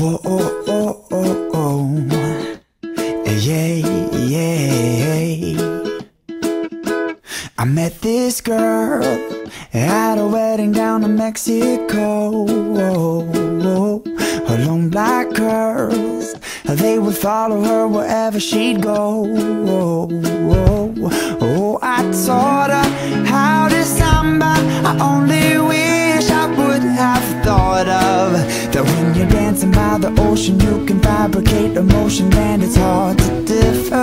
Whoa, oh, eh, oh, oh, oh. Yeah, yeah. I met this girl at a wedding down in Mexico. Her long black curls, they would follow her wherever she'd go. Oh, I taught her how to samba. I only emotion, and it's hard to differentiate.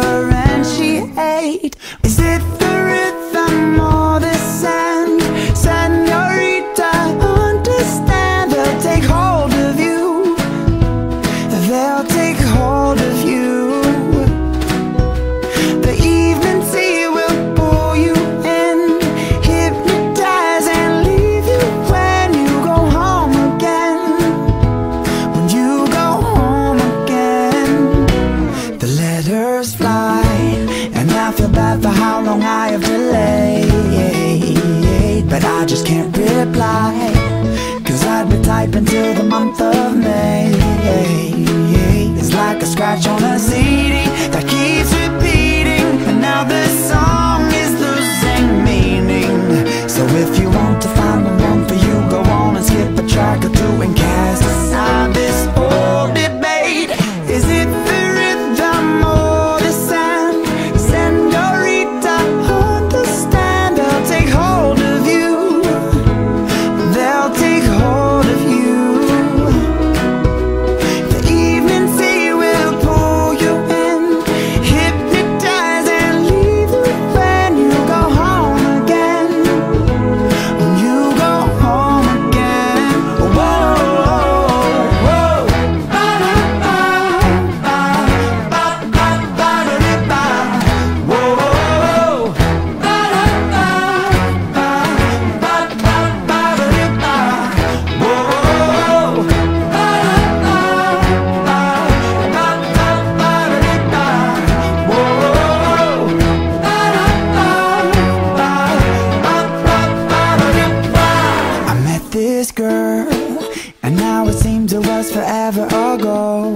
Bad for how long I have delayed. But I just can't reply, cause I'd be typing till the month of May. It's like a scratch on a CD this girl, and now it seems it was forever ago.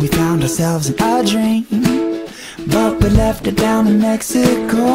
We found ourselves in a dream, but we left it down in Mexico.